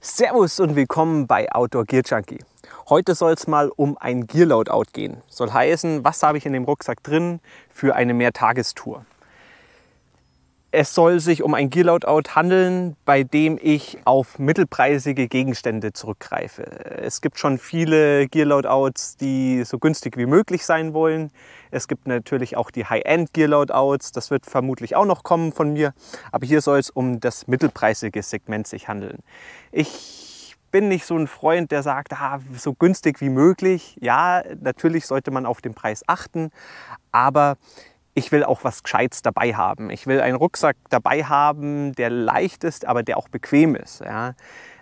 Servus und willkommen bei Outdoor Gear Junkie. Heute soll es mal um ein Gear Loadout gehen. Soll heißen, was habe ich in dem Rucksack drin für eine Mehrtagestour. Es soll sich um ein Gear Loadout handeln, bei dem ich auf mittelpreisige Gegenstände zurückgreife. Es gibt schon viele Gear Loadouts, die so günstig wie möglich sein wollen. Es gibt natürlich auch die High-End Gear Loadouts. Das wird vermutlich auch noch kommen von mir. Aber hier soll es um das mittelpreisige Segment sich handeln. Ich bin nicht so ein Freund, der sagt, ah, so günstig wie möglich. Ja, natürlich sollte man auf den Preis achten, aber ich will auch was Gescheites dabei haben. Ich will einen Rucksack dabei haben, der leicht ist, aber der auch bequem ist. Ja.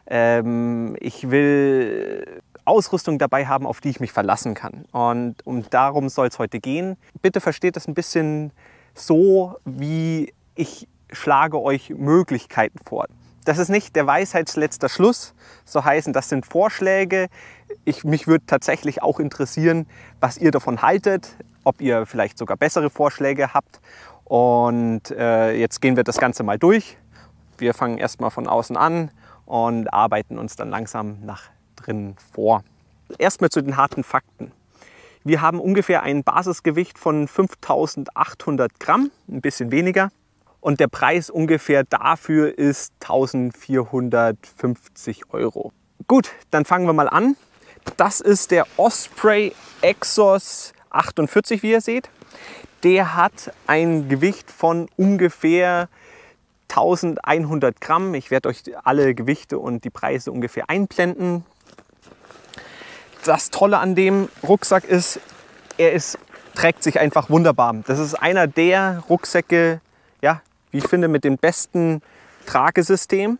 Ähm, ich will Ausrüstung dabei haben, auf die ich mich verlassen kann. Und um darum soll es heute gehen. Bitte versteht das ein bisschen so, wie ich schlage euch Möglichkeiten vor. Das ist nicht der Weisheitsletzter Schluss, so heißen, das sind Vorschläge. Ich, mich würde tatsächlich auch interessieren, was ihr davon haltet ob ihr vielleicht sogar bessere Vorschläge habt. Und äh, jetzt gehen wir das Ganze mal durch. Wir fangen erstmal von außen an und arbeiten uns dann langsam nach drinnen vor. Erstmal zu den harten Fakten. Wir haben ungefähr ein Basisgewicht von 5800 Gramm, ein bisschen weniger. Und der Preis ungefähr dafür ist 1450 Euro. Gut, dann fangen wir mal an. Das ist der Osprey Exos 48, wie ihr seht. Der hat ein Gewicht von ungefähr 1100 Gramm. Ich werde euch alle Gewichte und die Preise ungefähr einblenden. Das Tolle an dem Rucksack ist, er ist, trägt sich einfach wunderbar. Das ist einer der Rucksäcke, ja, wie ich finde, mit dem besten Tragesystem,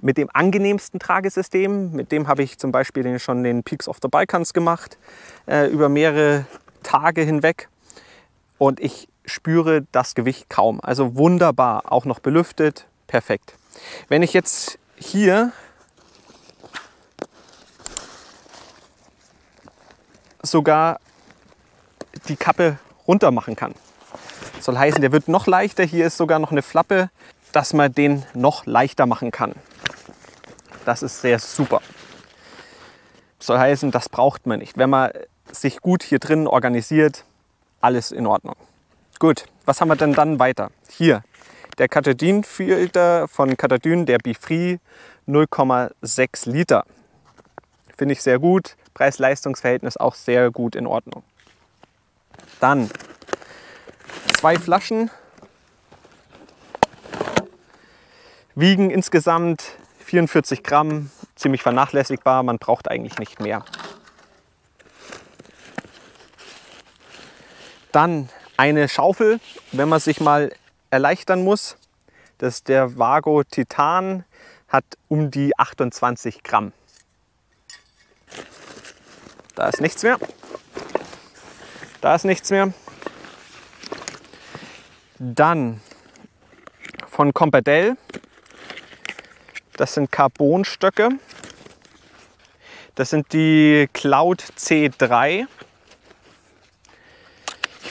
mit dem angenehmsten Tragesystem. Mit dem habe ich zum Beispiel schon den Peaks of the Balkans gemacht, äh, über mehrere Tage hinweg und ich spüre das Gewicht kaum. Also wunderbar, auch noch belüftet, perfekt. Wenn ich jetzt hier sogar die Kappe runter machen kann. soll heißen, der wird noch leichter. Hier ist sogar noch eine Flappe, dass man den noch leichter machen kann. Das ist sehr super. soll heißen, das braucht man nicht. Wenn man sich gut hier drin organisiert, alles in Ordnung. Gut, was haben wir denn dann weiter? Hier, der Katadyn-Filter von Katadyn, der Bifree 0,6 Liter. Finde ich sehr gut. Preis-Leistungs-Verhältnis auch sehr gut in Ordnung. Dann zwei Flaschen wiegen insgesamt 44 Gramm, ziemlich vernachlässigbar. Man braucht eigentlich nicht mehr. Dann eine Schaufel, wenn man sich mal erleichtern muss. Das ist der Vago Titan, hat um die 28 Gramm. Da ist nichts mehr. Da ist nichts mehr. Dann von Comperdell. Das sind Carbonstöcke. Das sind die Cloud C3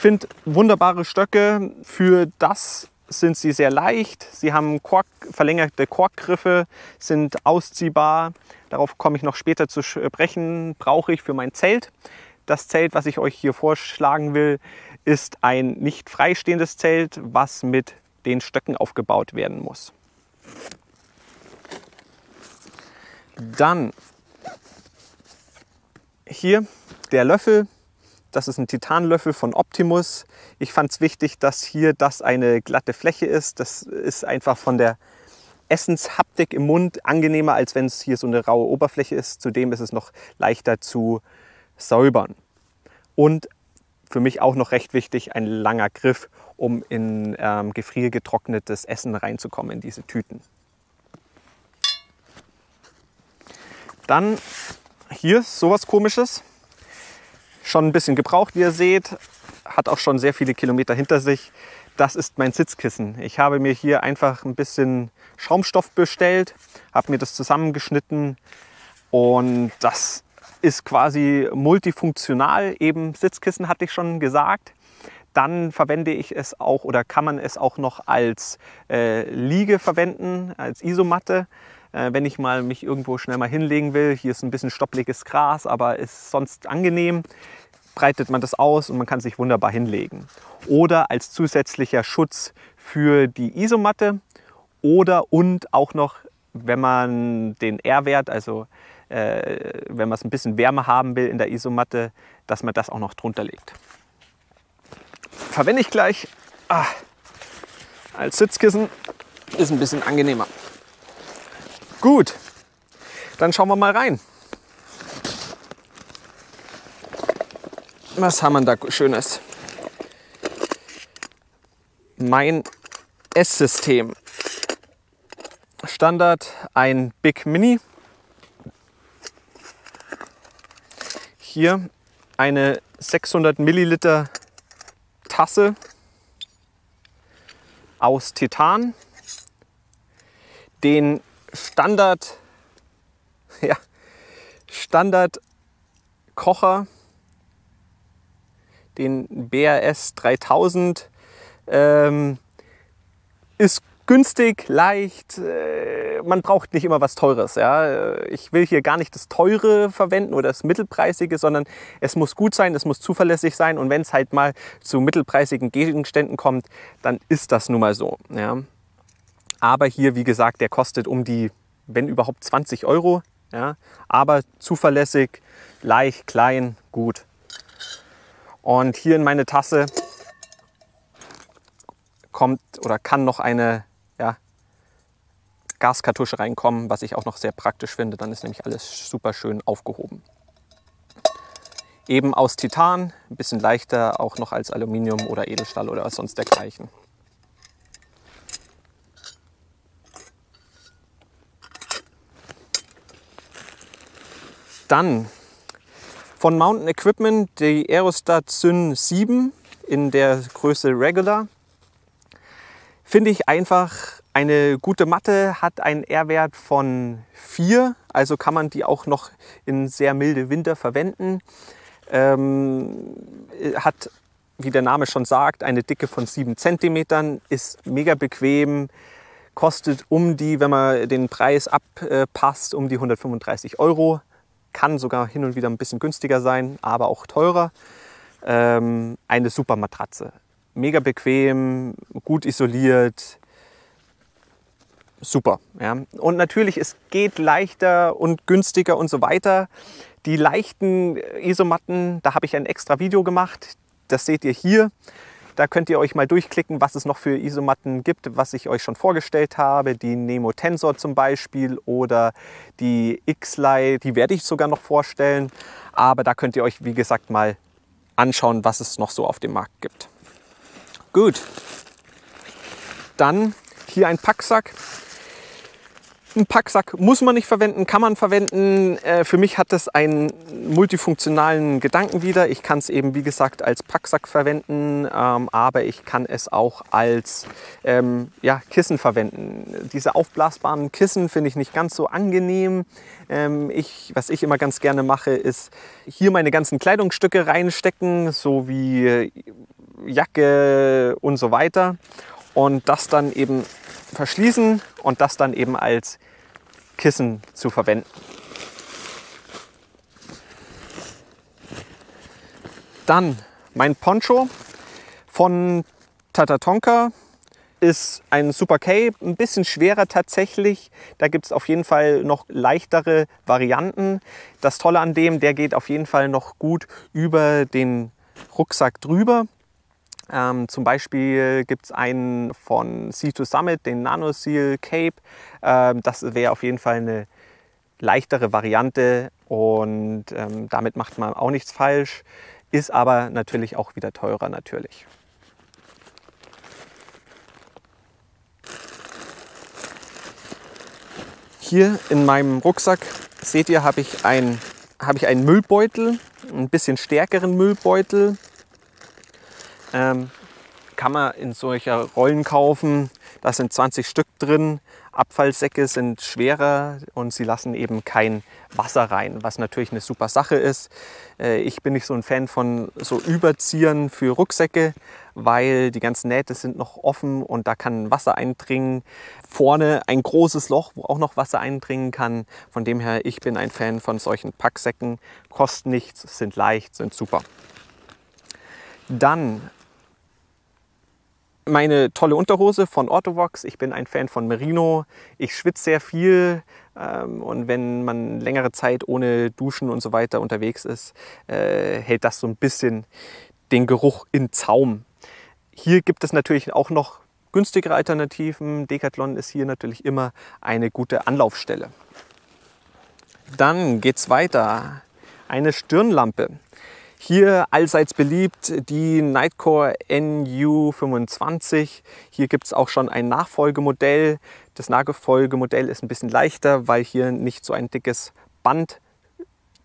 finde wunderbare Stöcke. Für das sind sie sehr leicht. Sie haben Kork, verlängerte Korkgriffe, sind ausziehbar. Darauf komme ich noch später zu sprechen. Brauche ich für mein Zelt. Das Zelt, was ich euch hier vorschlagen will, ist ein nicht freistehendes Zelt, was mit den Stöcken aufgebaut werden muss. Dann hier der Löffel, das ist ein Titanlöffel von Optimus. Ich fand es wichtig, dass hier das eine glatte Fläche ist. Das ist einfach von der Essenshaptik im Mund angenehmer, als wenn es hier so eine raue Oberfläche ist. Zudem ist es noch leichter zu säubern. Und für mich auch noch recht wichtig, ein langer Griff, um in ähm, gefriergetrocknetes Essen reinzukommen in diese Tüten. Dann hier sowas komisches schon ein bisschen gebraucht, wie ihr seht. Hat auch schon sehr viele Kilometer hinter sich. Das ist mein Sitzkissen. Ich habe mir hier einfach ein bisschen Schaumstoff bestellt, habe mir das zusammengeschnitten und das ist quasi multifunktional. Eben Sitzkissen hatte ich schon gesagt. Dann verwende ich es auch oder kann man es auch noch als äh, Liege verwenden, als Isomatte. Äh, wenn ich mal mich irgendwo schnell mal hinlegen will. Hier ist ein bisschen stoppliges Gras, aber ist sonst angenehm. Breitet man das aus und man kann sich wunderbar hinlegen. Oder als zusätzlicher Schutz für die Isomatte oder und auch noch, wenn man den R-Wert, also äh, wenn man es ein bisschen wärmer haben will in der Isomatte, dass man das auch noch drunter legt. Verwende ich gleich ah, als Sitzkissen, ist ein bisschen angenehmer. Gut, dann schauen wir mal rein. Was haben wir da Schönes? Mein Esssystem. Standard ein Big Mini. Hier eine 600 Milliliter Tasse aus Titan. Den Standard, ja, Standard Kocher, den BRS 3000, ähm, ist günstig, leicht. Äh, man braucht nicht immer was Teures. Ja? Ich will hier gar nicht das Teure verwenden oder das Mittelpreisige, sondern es muss gut sein, es muss zuverlässig sein. Und wenn es halt mal zu mittelpreisigen Gegenständen kommt, dann ist das nun mal so. Ja? Aber hier, wie gesagt, der kostet um die, wenn überhaupt 20 Euro. Ja? Aber zuverlässig, leicht, klein, gut. Und hier in meine Tasse kommt oder kann noch eine Gaskartusche reinkommen, was ich auch noch sehr praktisch finde. Dann ist nämlich alles super schön aufgehoben. Eben aus Titan, ein bisschen leichter auch noch als Aluminium oder Edelstahl oder sonst dergleichen. Dann von Mountain Equipment die Aerostat Syn 7 in der Größe Regular. Finde ich einfach eine gute Matte hat einen R-Wert von 4, also kann man die auch noch in sehr milde Winter verwenden. Ähm, hat, wie der Name schon sagt, eine Dicke von 7 cm, ist mega bequem, kostet um die, wenn man den Preis abpasst, um die 135 Euro. Kann sogar hin und wieder ein bisschen günstiger sein, aber auch teurer. Ähm, eine super Matratze. Mega bequem, gut isoliert, super. Ja. Und natürlich, es geht leichter und günstiger und so weiter. Die leichten Isomatten, da habe ich ein extra Video gemacht. Das seht ihr hier. Da könnt ihr euch mal durchklicken, was es noch für Isomatten gibt, was ich euch schon vorgestellt habe. Die Nemo Tensor zum Beispiel oder die X-Lite, die werde ich sogar noch vorstellen. Aber da könnt ihr euch, wie gesagt, mal anschauen, was es noch so auf dem Markt gibt. Gut, dann hier ein Packsack. Ein Packsack muss man nicht verwenden, kann man verwenden. Äh, für mich hat das einen multifunktionalen Gedanken wieder. Ich kann es eben, wie gesagt, als Packsack verwenden, ähm, aber ich kann es auch als ähm, ja, Kissen verwenden. Diese aufblasbaren Kissen finde ich nicht ganz so angenehm. Ähm, ich, was ich immer ganz gerne mache, ist hier meine ganzen Kleidungsstücke reinstecken, so wie Jacke und so weiter. Und das dann eben verschließen und das dann eben als Kissen zu verwenden. Dann mein Poncho von Tatatonka ist ein Super K, ein bisschen schwerer tatsächlich. Da gibt es auf jeden Fall noch leichtere Varianten. Das Tolle an dem, der geht auf jeden Fall noch gut über den Rucksack drüber. Ähm, zum Beispiel gibt es einen von Sea2 Summit, den Nano Seal Cape. Ähm, das wäre auf jeden Fall eine leichtere Variante und ähm, damit macht man auch nichts falsch, ist aber natürlich auch wieder teurer natürlich. Hier in meinem Rucksack seht ihr, habe ich, ein, hab ich einen Müllbeutel, ein bisschen stärkeren Müllbeutel. Ähm, kann man in solcher Rollen kaufen. Da sind 20 Stück drin. Abfallsäcke sind schwerer und sie lassen eben kein Wasser rein, was natürlich eine super Sache ist. Äh, ich bin nicht so ein Fan von so Überziehern für Rucksäcke, weil die ganzen Nähte sind noch offen und da kann Wasser eindringen. Vorne ein großes Loch, wo auch noch Wasser eindringen kann. Von dem her, ich bin ein Fan von solchen Packsäcken. Kosten nichts, sind leicht, sind super. Dann meine tolle Unterhose von Orthovox. Ich bin ein Fan von Merino. Ich schwitze sehr viel ähm, und wenn man längere Zeit ohne Duschen und so weiter unterwegs ist, äh, hält das so ein bisschen den Geruch in Zaum. Hier gibt es natürlich auch noch günstigere Alternativen. Decathlon ist hier natürlich immer eine gute Anlaufstelle. Dann geht es weiter. Eine Stirnlampe. Hier allseits beliebt die Nightcore NU25. Hier gibt es auch schon ein Nachfolgemodell. Das Nachfolgemodell ist ein bisschen leichter, weil hier nicht so ein dickes Band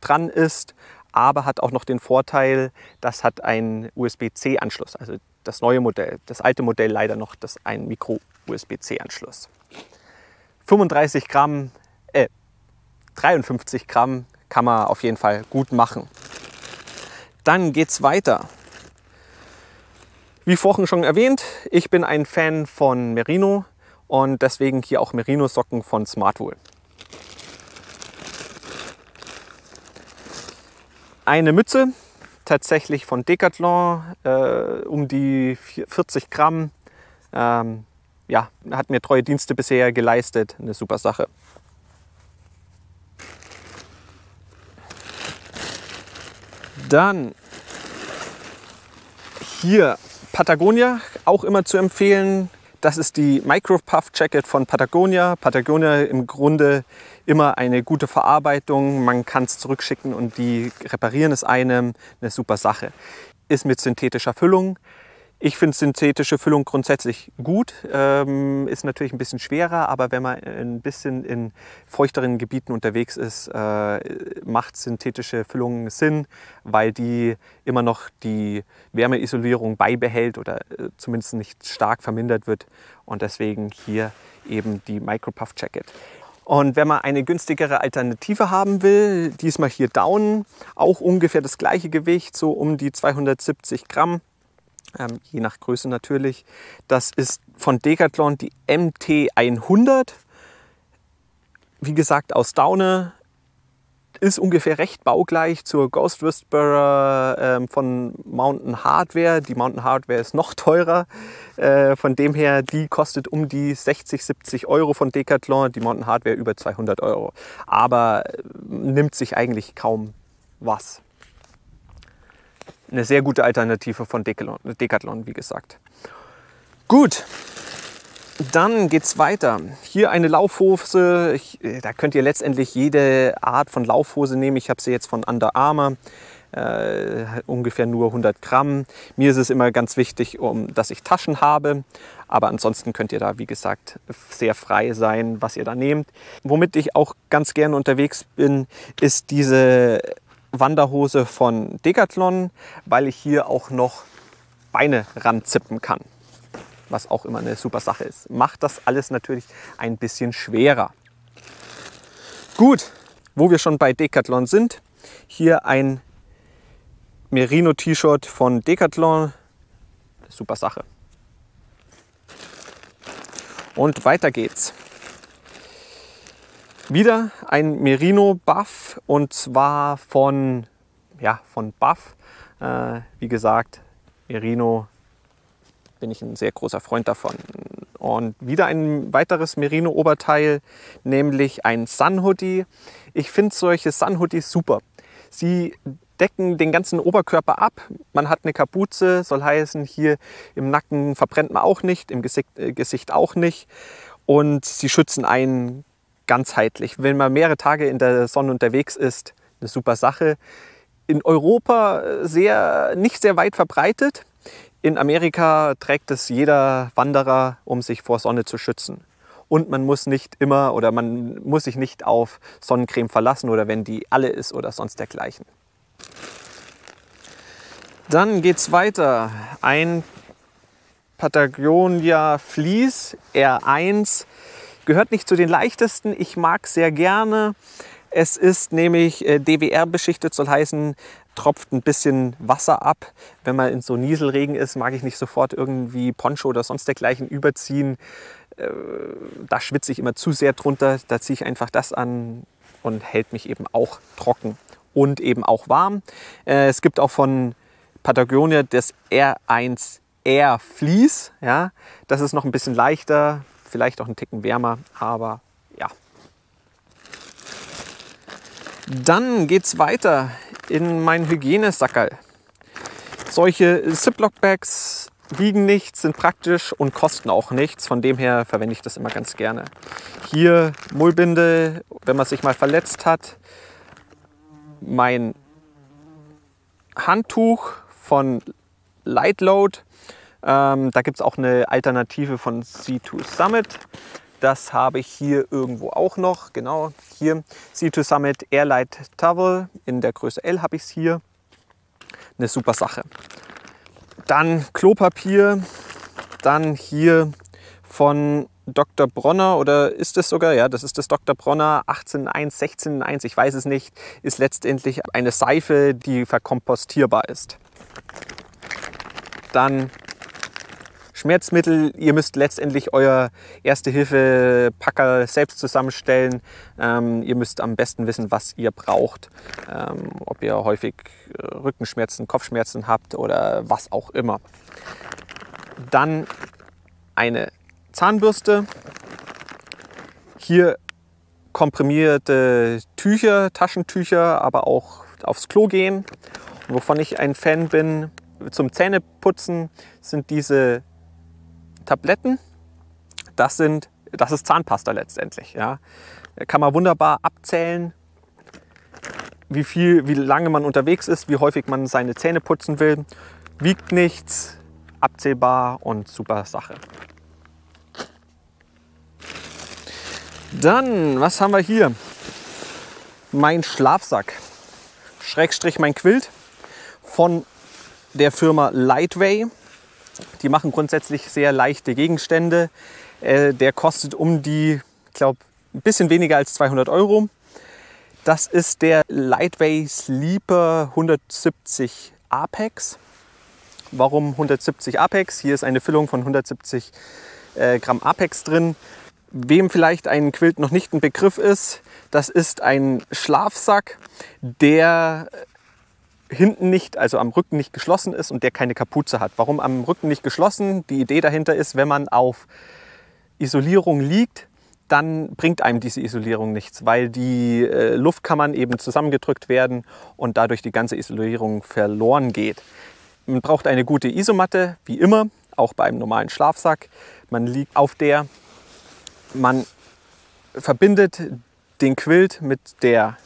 dran ist, aber hat auch noch den Vorteil, das hat einen USB-C-Anschluss. Also das neue Modell, das alte Modell leider noch das ein Micro-USB-C-Anschluss. 35 Gramm, äh, 53 Gramm kann man auf jeden Fall gut machen. Dann geht's weiter. Wie vorhin schon erwähnt, ich bin ein Fan von Merino und deswegen hier auch Merino-Socken von Smartwool. Eine Mütze, tatsächlich von Decathlon, äh, um die 40 Gramm. Ähm, ja, hat mir treue Dienste bisher geleistet, eine super Sache. Dann hier Patagonia, auch immer zu empfehlen. Das ist die Micro Puff Jacket von Patagonia. Patagonia im Grunde immer eine gute Verarbeitung. Man kann es zurückschicken und die reparieren es einem. Eine super Sache. Ist mit synthetischer Füllung. Ich finde synthetische Füllung grundsätzlich gut, ähm, ist natürlich ein bisschen schwerer, aber wenn man ein bisschen in feuchteren Gebieten unterwegs ist, äh, macht synthetische Füllung Sinn, weil die immer noch die Wärmeisolierung beibehält oder äh, zumindest nicht stark vermindert wird und deswegen hier eben die Micropuff Jacket. Und wenn man eine günstigere Alternative haben will, diesmal hier Down, auch ungefähr das gleiche Gewicht, so um die 270 Gramm ähm, je nach Größe natürlich. Das ist von Decathlon die MT100. Wie gesagt, aus Daune. Ist ungefähr recht baugleich zur Ghost Whisperer ähm, von Mountain Hardware. Die Mountain Hardware ist noch teurer. Äh, von dem her, die kostet um die 60, 70 Euro von Decathlon. Die Mountain Hardware über 200 Euro. Aber äh, nimmt sich eigentlich kaum was eine sehr gute Alternative von Decathlon, wie gesagt. Gut, dann geht es weiter. Hier eine Laufhose. Ich, äh, da könnt ihr letztendlich jede Art von Laufhose nehmen. Ich habe sie jetzt von Under Armour. Äh, ungefähr nur 100 Gramm. Mir ist es immer ganz wichtig, um, dass ich Taschen habe. Aber ansonsten könnt ihr da, wie gesagt, sehr frei sein, was ihr da nehmt. Womit ich auch ganz gerne unterwegs bin, ist diese Wanderhose von Decathlon, weil ich hier auch noch Beine ranzippen kann. Was auch immer eine super Sache ist. Macht das alles natürlich ein bisschen schwerer. Gut, wo wir schon bei Decathlon sind, hier ein Merino-T-Shirt von Decathlon. Super Sache. Und weiter geht's. Wieder ein Merino Buff und zwar von, ja, von Buff. Äh, wie gesagt, Merino bin ich ein sehr großer Freund davon. Und wieder ein weiteres Merino-Oberteil, nämlich ein Sun Hoodie. Ich finde solche Sun Hoodies super. Sie decken den ganzen Oberkörper ab. Man hat eine Kapuze, soll heißen, hier im Nacken verbrennt man auch nicht, im Gesicht, äh, Gesicht auch nicht. Und sie schützen einen ganzheitlich. Wenn man mehrere Tage in der Sonne unterwegs ist, eine super Sache. In Europa sehr, nicht sehr weit verbreitet. In Amerika trägt es jeder Wanderer, um sich vor Sonne zu schützen. Und man muss nicht immer oder man muss sich nicht auf Sonnencreme verlassen oder wenn die alle ist oder sonst dergleichen. Dann geht es weiter. Ein Patagonia Fleece R1 Gehört nicht zu den leichtesten. Ich mag sehr gerne. Es ist nämlich äh, DWR beschichtet, soll heißen, tropft ein bisschen Wasser ab. Wenn man in so Nieselregen ist, mag ich nicht sofort irgendwie Poncho oder sonst dergleichen überziehen. Äh, da schwitze ich immer zu sehr drunter. Da ziehe ich einfach das an und hält mich eben auch trocken und eben auch warm. Äh, es gibt auch von Patagonia das R1 Air Fleece. Ja, das ist noch ein bisschen leichter, vielleicht auch einen Ticken wärmer, aber ja. Dann geht es weiter in meinen Hygienesackerl. Solche Ziploc-Bags wiegen nichts, sind praktisch und kosten auch nichts. Von dem her verwende ich das immer ganz gerne. Hier Mullbinde, wenn man sich mal verletzt hat. Mein Handtuch von Lightload. Ähm, da gibt es auch eine Alternative von C2 Summit. Das habe ich hier irgendwo auch noch. Genau hier. C2 Summit Airlight Towel. In der Größe L habe ich es hier. Eine super Sache. Dann Klopapier. Dann hier von Dr. Bronner oder ist es sogar, ja, das ist das Dr. Bronner 18.1, 16.1, ich weiß es nicht, ist letztendlich eine Seife, die verkompostierbar ist. Dann Schmerzmittel. Ihr müsst letztendlich euer Erste-Hilfe-Packer selbst zusammenstellen. Ähm, ihr müsst am besten wissen, was ihr braucht. Ähm, ob ihr häufig äh, Rückenschmerzen, Kopfschmerzen habt oder was auch immer. Dann eine Zahnbürste. Hier komprimierte Tücher, Taschentücher, aber auch aufs Klo gehen. wovon ich ein Fan bin, zum Zähneputzen sind diese Tabletten. Das, sind, das ist Zahnpasta letztendlich. Ja. Kann man wunderbar abzählen, wie, viel, wie lange man unterwegs ist, wie häufig man seine Zähne putzen will. Wiegt nichts, abzählbar und super Sache. Dann, was haben wir hier? Mein Schlafsack, Schrägstrich mein Quilt von der Firma Lightway. Die machen grundsätzlich sehr leichte Gegenstände. Äh, der kostet um die, ich glaube, ein bisschen weniger als 200 Euro. Das ist der Lightway Sleeper 170 Apex. Warum 170 Apex? Hier ist eine Füllung von 170 äh, Gramm Apex drin. Wem vielleicht ein Quilt noch nicht ein Begriff ist, das ist ein Schlafsack, der hinten nicht, also am Rücken nicht geschlossen ist und der keine Kapuze hat. Warum am Rücken nicht geschlossen? Die Idee dahinter ist, wenn man auf Isolierung liegt, dann bringt einem diese Isolierung nichts, weil die äh, Luftkammern eben zusammengedrückt werden und dadurch die ganze Isolierung verloren geht. Man braucht eine gute Isomatte, wie immer, auch bei einem normalen Schlafsack. Man liegt auf der, man verbindet den Quilt mit der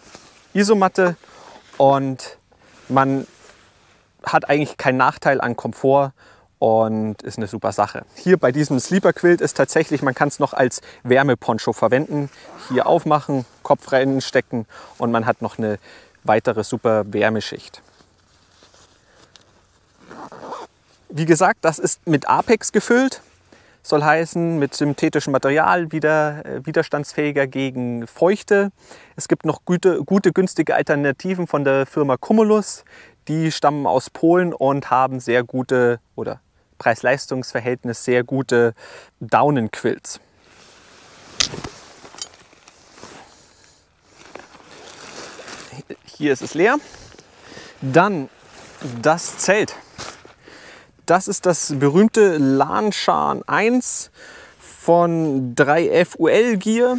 Isomatte und man hat eigentlich keinen Nachteil an Komfort und ist eine super Sache. Hier bei diesem Sleeper Quilt ist tatsächlich, man kann es noch als Wärmeponcho verwenden. Hier aufmachen, Kopf reinstecken und man hat noch eine weitere super Wärmeschicht. Wie gesagt, das ist mit Apex gefüllt soll heißen mit synthetischem Material, wieder äh, widerstandsfähiger gegen Feuchte. Es gibt noch gute, gute, günstige Alternativen von der Firma Cumulus. Die stammen aus Polen und haben sehr gute oder Preis-Leistungs-Verhältnis sehr gute Daunenquills. Hier ist es leer. Dann das Zelt. Das ist das berühmte Lanshan 1 von 3FUL Gear.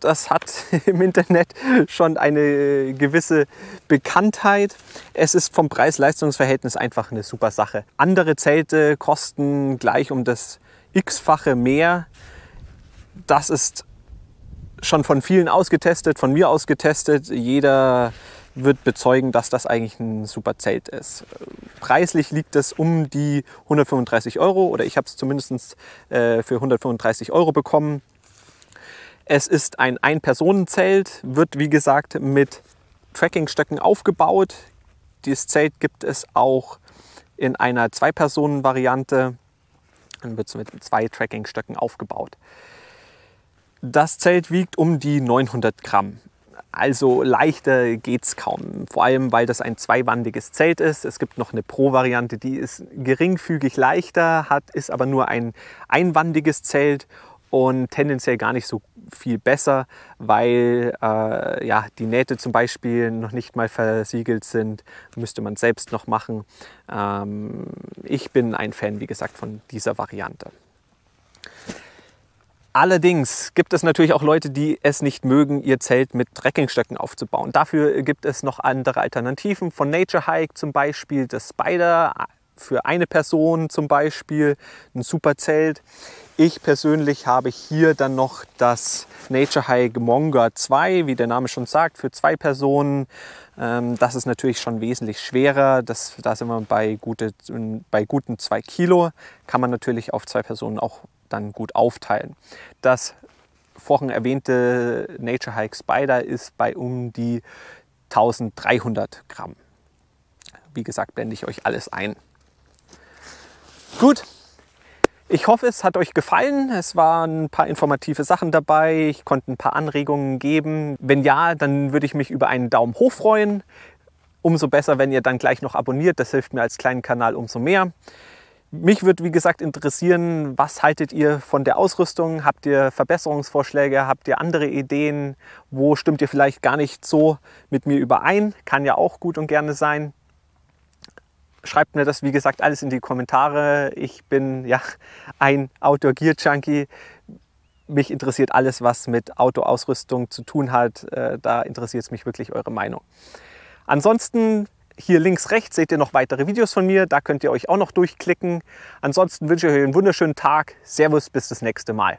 Das hat im Internet schon eine gewisse Bekanntheit. Es ist vom Preis-Leistungs-Verhältnis einfach eine super Sache. Andere Zelte kosten gleich um das x-fache mehr. Das ist schon von vielen ausgetestet, von mir ausgetestet. Jeder wird bezeugen, dass das eigentlich ein super Zelt ist. Preislich liegt es um die 135 Euro oder ich habe es zumindest äh, für 135 Euro bekommen. Es ist ein Ein-Personen-Zelt, wird wie gesagt mit Trackingstöcken aufgebaut. Dieses Zelt gibt es auch in einer Zwei-Personen-Variante. Dann wird es mit zwei Trackingstöcken aufgebaut. Das Zelt wiegt um die 900 Gramm. Also leichter geht es kaum. Vor allem, weil das ein zweiwandiges Zelt ist. Es gibt noch eine Pro-Variante, die ist geringfügig leichter, hat, ist aber nur ein einwandiges Zelt und tendenziell gar nicht so viel besser, weil äh, ja, die Nähte zum Beispiel noch nicht mal versiegelt sind. Müsste man selbst noch machen. Ähm, ich bin ein Fan, wie gesagt, von dieser Variante. Allerdings gibt es natürlich auch Leute, die es nicht mögen, ihr Zelt mit Trekkingstöcken aufzubauen. Dafür gibt es noch andere Alternativen. Von Nature Hike zum Beispiel das Spider für eine Person zum Beispiel, ein super Zelt. Ich persönlich habe hier dann noch das Nature Hike Monga 2, wie der Name schon sagt, für zwei Personen. Ähm, das ist natürlich schon wesentlich schwerer. Das, da sind wir bei, gute, bei guten zwei Kilo. Kann man natürlich auf zwei Personen auch dann gut aufteilen. Das vorhin erwähnte Nature Hike Spider ist bei um die 1300 Gramm. Wie gesagt, blende ich euch alles ein. Gut, ich hoffe, es hat euch gefallen. Es waren ein paar informative Sachen dabei. Ich konnte ein paar Anregungen geben. Wenn ja, dann würde ich mich über einen Daumen hoch freuen. Umso besser, wenn ihr dann gleich noch abonniert. Das hilft mir als kleinen Kanal umso mehr. Mich würde, wie gesagt, interessieren, was haltet ihr von der Ausrüstung? Habt ihr Verbesserungsvorschläge? Habt ihr andere Ideen? Wo stimmt ihr vielleicht gar nicht so mit mir überein? Kann ja auch gut und gerne sein. Schreibt mir das, wie gesagt, alles in die Kommentare. Ich bin ja ein Outdoor-Gear-Junkie. Mich interessiert alles, was mit Autoausrüstung zu tun hat. Äh, da interessiert es mich wirklich eure Meinung. Ansonsten hier links, rechts seht ihr noch weitere Videos von mir. Da könnt ihr euch auch noch durchklicken. Ansonsten wünsche ich euch einen wunderschönen Tag. Servus, bis das nächste Mal.